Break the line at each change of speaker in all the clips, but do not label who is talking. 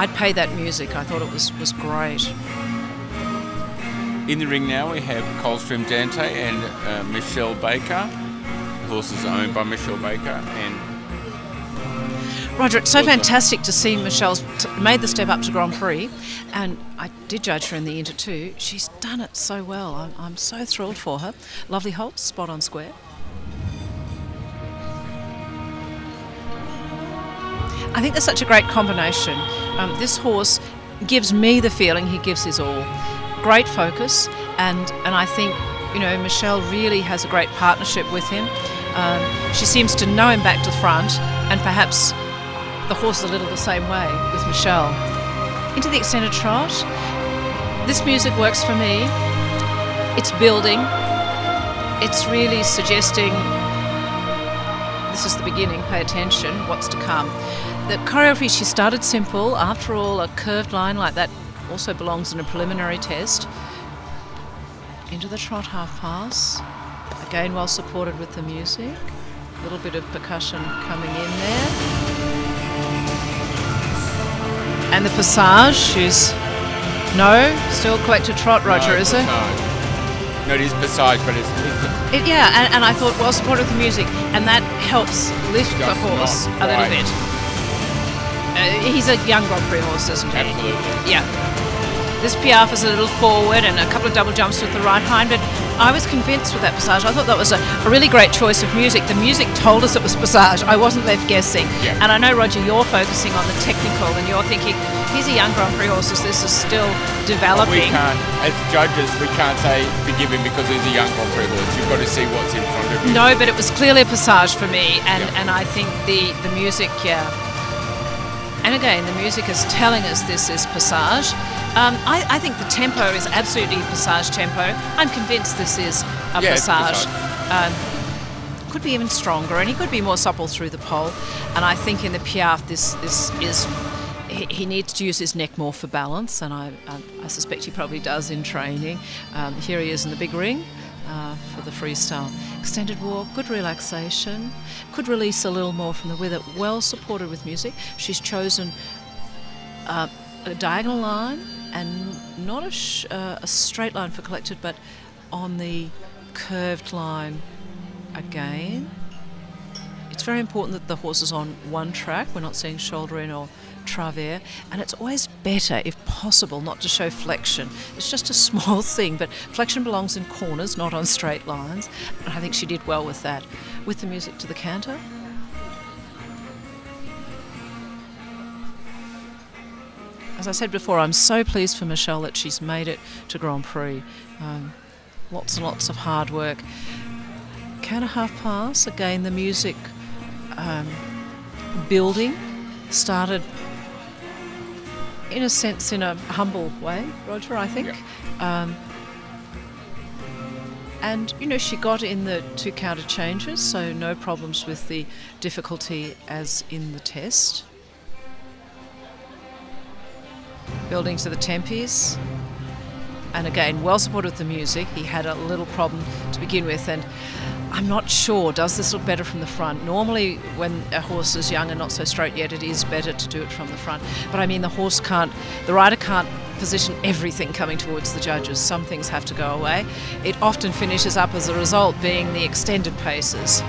I'd pay that music. I thought it was was great.
In the ring now, we have Coldstream Dante and uh, Michelle Baker. The horse is owned by Michelle Baker and
Roger, it's so fantastic to see Michelle's made the step up to Grand Prix, and I did judge her in the Inter too. She's done it so well. I'm, I'm so thrilled for her. Lovely halt, spot on square. I think there's such a great combination. Um, this horse gives me the feeling he gives his all. Great focus, and and I think you know Michelle really has a great partnership with him. Um, she seems to know him back to front, and perhaps the horse is a little the same way with Michelle. Into the extended trot. This music works for me. It's building. It's really suggesting this is the beginning, pay attention, what's to come. The choreography, she started simple. After all, a curved line like that also belongs in a preliminary test. Into the trot half pass. Again, well supported with the music. A little bit of percussion coming in there. And the passage is no, still collected trot, Roger,
no,
is it?
No, it is passage, but it's, it's
It, yeah, and, and I thought well supported with the music, and that helps lift the horse a little bit. Uh, he's a young Grand Prix horse, isn't he?
absolutely.
Yeah. This Piaffe is a little forward and a couple of double jumps with the right hind, but I was convinced with that passage. I thought that was a, a really great choice of music. The music told us it was passage. I wasn't left guessing.
Yeah.
And I know, Roger, you're focusing on the technical and you're thinking, he's a young Grand Prix horse, this is still developing.
We
developing.
can't, as judges, we can't say forgive him because he's a young Grand Prix horse. You've got to see what's in front of you.
No, but it was clearly a passage for me, and,
Yeah.
and I think the, the music, yeah. And again, the music is telling us this is passage. Um, I, I think the tempo is absolutely passage tempo. I'm convinced this is a
Yeah, it's
passage. Um, could be even stronger, and he could be more supple through the poll. And I think in the Piaffe, this this is he, he needs to use his neck more for balance, and I, I, I suspect he probably does in training. Um, here he is in the big ring uh, for the freestyle. Extended walk, good relaxation, could release a little more from the wither, well supported with music. She's chosen uh, a diagonal line and not a, uh, a straight line for collected, but on the curved line again. It's very important that the horse is on one track. We're not seeing shoulder in or travers, and it's always better, if possible, not to show flexion. It's just a small thing, but flexion belongs in corners, not on straight lines. And I think she did well with that. With the music to the canter. As I said before, I'm so pleased for Michelle that she's made it to Grand Prix. Um, lots and lots of hard work. Canter half pass, again, the music um, building started in a sense in a humble way, Roger, I think. Um, and you know, she got in the two counter changes, so no problems with the difficulty as in the test. Building to the Tempies. And again, well supported with the music. He had a little problem to begin with, and I'm not sure. Does this look better from the front? Normally, when a horse is young and not so straight yet, it is better to do it from the front. But I mean, the horse can't, the rider can't position everything coming towards the judges. Some things have to go away. It often finishes up as a result being the extended paces.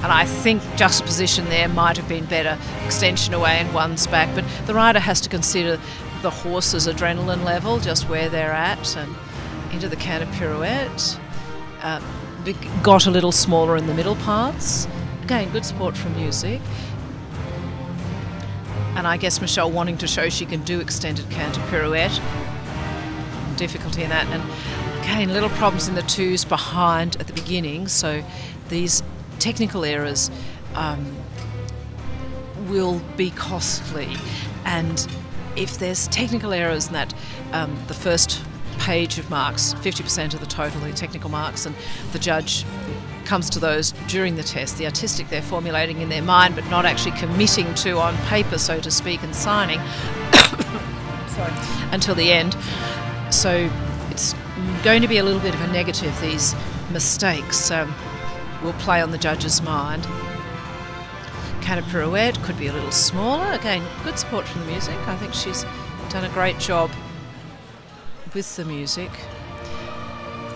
And I think juxtaposition there might have been better. Extension away and one's back. But the rider has to consider the horse's adrenaline level, just where they're at, and into the canter pirouette. Uh, got a little smaller in the middle parts. Again, good support from music. And I guess Michelle wanting to show she can do extended canter pirouette. Difficulty in that. And again, little problems in the twos behind at the beginning. So these technical errors um, will be costly. And if there's technical errors in that, um, the first page of marks, 50% of the total, the technical marks, and the judge comes to those during the test. The artistic they're formulating in their mind, but not actually committing to on paper, so to speak, and signing sorry, until the end. So it's going to be a little bit of a negative, these mistakes um, will play on the judge's mind. Canter pirouette could be a little smaller. Again, good support from the music. I think she's done a great job with the music.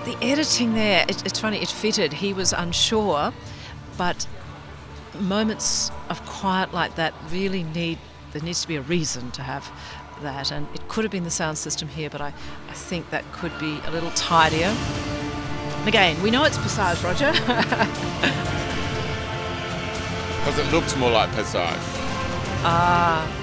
The editing there, it, it's funny, it fitted. He was unsure, but moments of quiet like that really need, there needs to be a reason to have that. And it could have been the sound system here, but I, I think that could be a little tidier. Again, we know it's Passage, Roger.
Because it looks more like Passage.
Ah.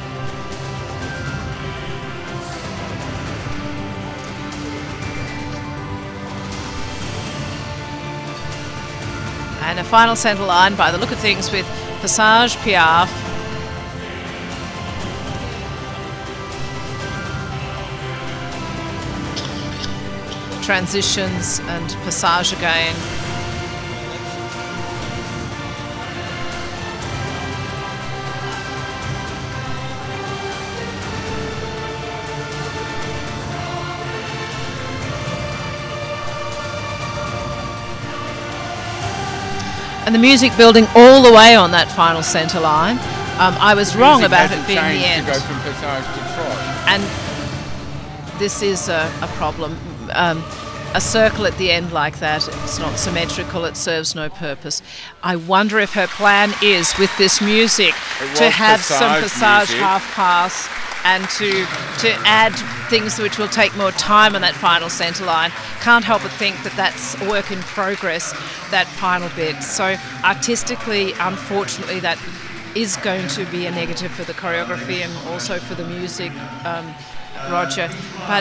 And a final centre line by the look of things with Passage, Piaffe. Transitions and Passage again. And the music building all the way on that final centre line. Um, I was wrong about it being the end.
To go from to Trot.
And this is a, a problem. Um, a circle at the end like that, it's not symmetrical, it serves no purpose. I wonder if her plan is, with this music, to have some passage
music.
half pass and to to add things which will take more time on that final centre line. Can't help but think that that's work in progress, that final bit. So artistically, unfortunately, that is going to be a negative for the choreography and also for the music, um, Roger. But